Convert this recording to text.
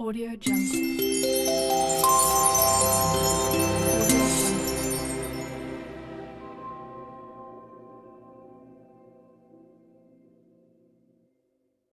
Audio Jungle.